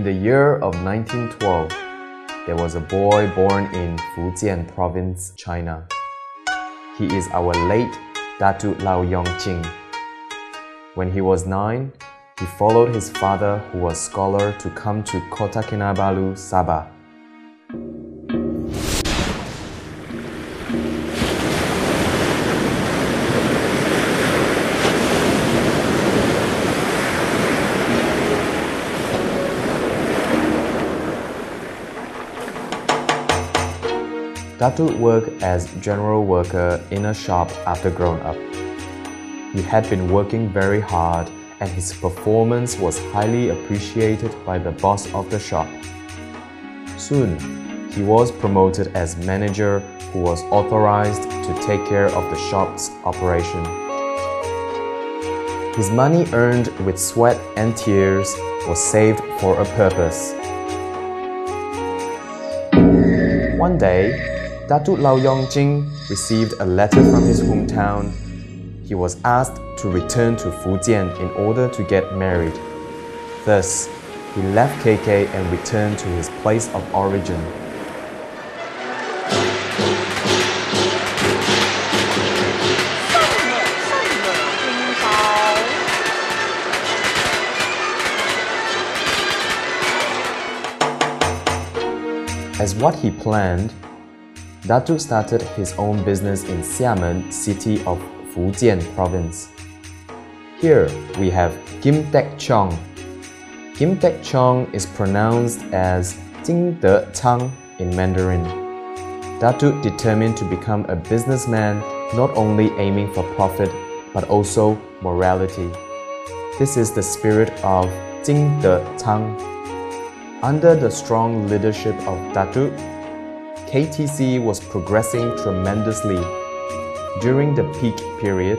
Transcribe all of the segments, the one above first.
In the year of 1912, there was a boy born in Fujian province, China. He is our late Datuk Lau Yongqing. When he was nine, he followed his father, who was scholar, to come to Kota Kinabalu, Sabah. Datuk worked as general worker in a shop after growing up. He had been working very hard and his performance was highly appreciated by the boss of the shop. Soon, he was promoted as manager who was authorized to take care of the shop's operation. His money earned with sweat and tears was saved for a purpose. One day, Datuk Lau Yongqing received a letter from his hometown. He was asked to return to Fujian in order to get married. Thus, he left KK and returned to his place of origin. As what he planned, Datuk started his own business in Xiamen, city of Fujian province. Here we have Kim Teck Cheong. Kim Teck Cheong is pronounced as Jing De Chang in Mandarin. Datuk determined to become a businessman not only aiming for profit but also morality. This is the spirit of Jing De Chang. Under the strong leadership of Datuk, KTC was progressing tremendously. During the peak period,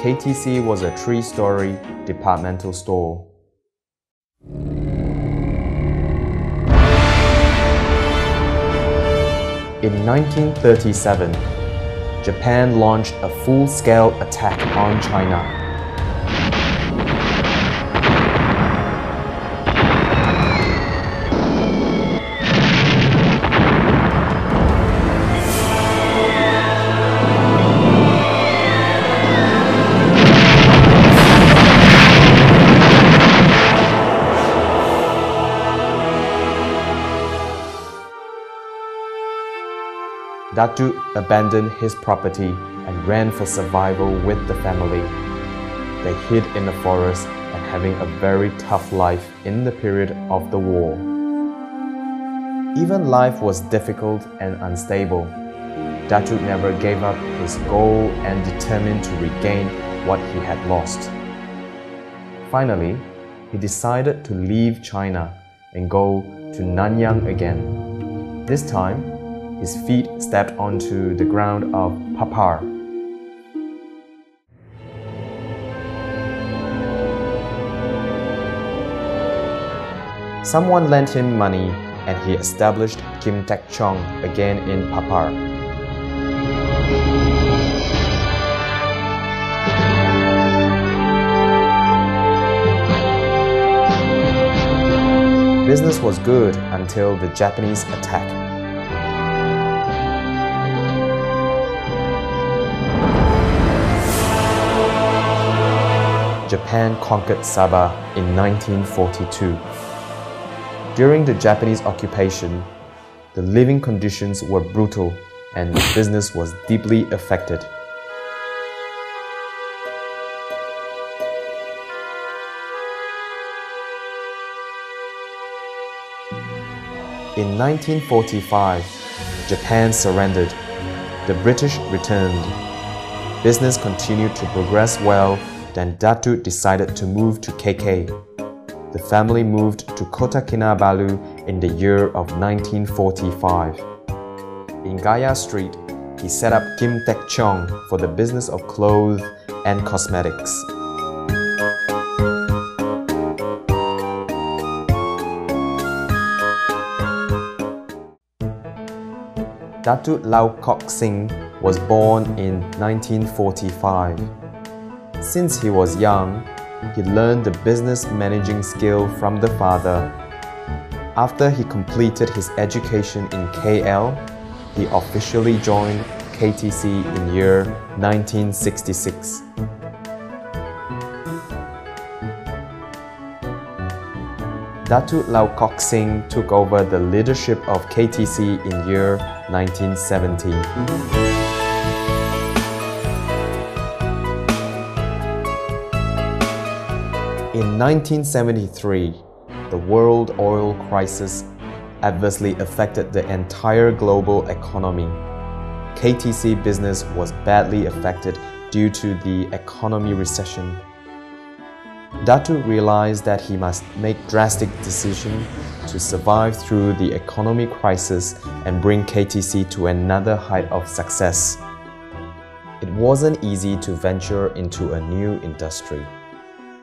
KTC was a three-story departmental store. In 1937, Japan launched a full-scale attack on China. Datuk abandoned his property and ran for survival with the family. They hid in the forest and having a very tough life in the period of the war. Even life was difficult and unstable. Datuk never gave up his goal and determined to regain what he had lost. Finally, he decided to leave China and go to Nanyang again. This time, his feet stepped onto the ground of Papar. Someone lent him money and he established Kim Teck Cheong again in Papar. Business was good until the Japanese attack. Japan conquered Sabah in 1942. During the Japanese occupation, the living conditions were brutal and business was deeply affected. In 1945, Japan surrendered. The British returned. Business continued to progress well then Datu decided to move to KK. The family moved to Kota Kinabalu in the year of 1945. In Gaya Street, he set up Kim Teck Cheong for the business of clothes and cosmetics. Datuk Lau Kok Sing was born in 1945. Since he was young, he learned the business managing skill from the father After he completed his education in KL, he officially joined KTC in year 1966. Datuk Lau Kok Sing took over the leadership of KTC in year 1970. In 1973, the world oil crisis adversely affected the entire global economy. KTC business was badly affected due to the economy recession. Datu realized that he must make drastic decisions to survive through the economic crisis and bring KTC to another height of success. It wasn't easy to venture into a new industry.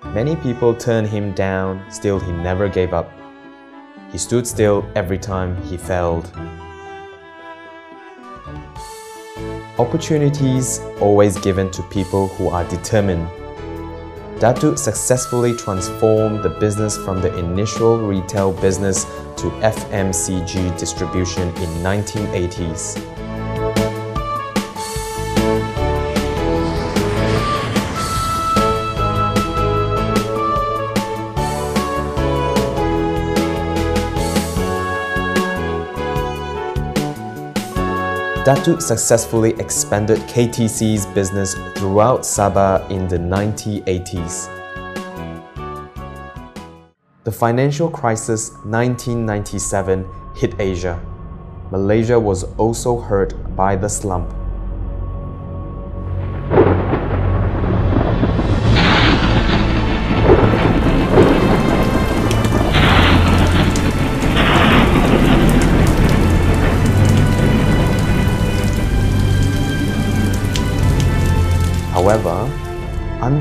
Many people turned him down, still he never gave up. He stood still every time he failed. Opportunities always given to people who are determined Datu successfully transformed the business from the initial retail business to FMCG distribution in 1980s. Datuk successfully expanded KTC's business throughout Sabah in the 1980s. The financial crisis 1997 hit Asia. Malaysia was also hurt by the slump.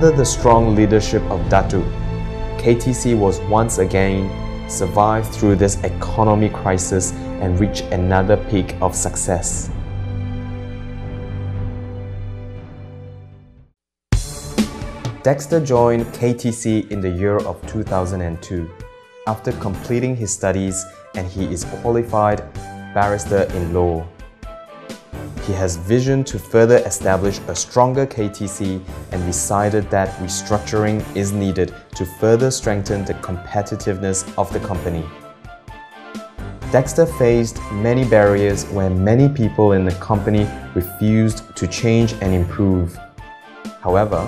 Under the strong leadership of Datu, KTC was once again survived through this economy crisis and reached another peak of success. Dexter joined KTC in the year of 2002 after completing his studies and he is qualified barrister in law. He has vision to further establish a stronger KTC and decided that restructuring is needed to further strengthen the competitiveness of the company. Dexter faced many barriers where many people in the company refused to change and improve. However,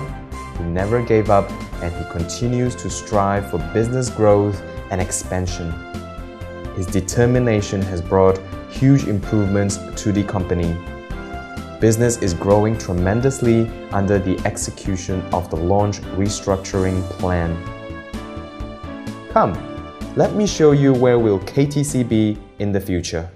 he never gave up and he continues to strive for business growth and expansion. His determination has brought huge improvements to the company business is growing tremendously under the execution of the launch restructuring plan. Come, let me show you where will KTC be in the future.